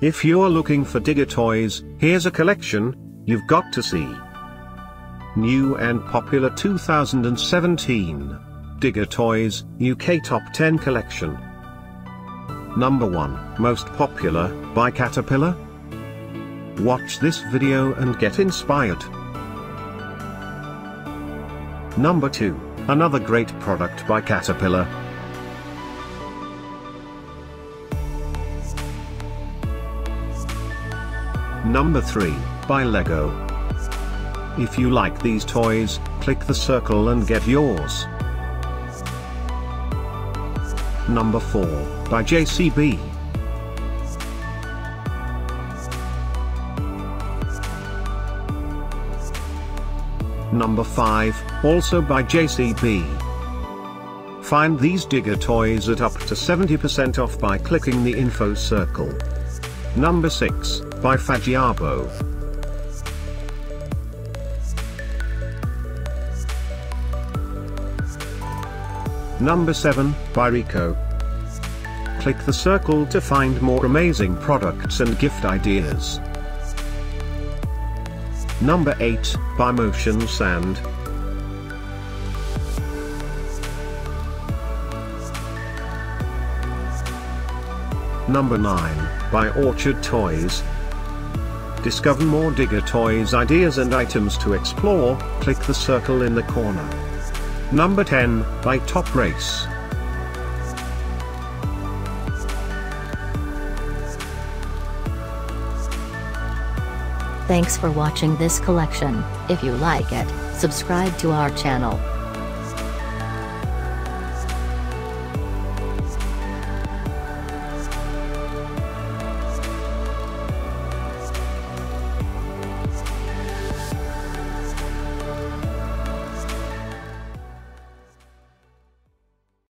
If you're looking for Digger toys, here's a collection you've got to see. New and popular 2017 Digger Toys UK Top 10 Collection. Number 1 Most Popular by Caterpillar. Watch this video and get inspired. Number 2 Another great product by Caterpillar. Number 3, by LEGO. If you like these toys, click the circle and get yours. Number 4, by JCB. Number 5, also by JCB. Find these digger toys at up to 70% off by clicking the info circle. Number 6, by Fagiabo. Number 7, by Ricco. Click the circle to find more amazing products and gift ideas. Number 8, by Motion Sand. Number 9, by Orchard Toys. Discover more Digger Toys ideas and items to explore, click the circle in the corner. Number 10, by Top Race. Thanks for watching this collection. If you like it, subscribe to our channel.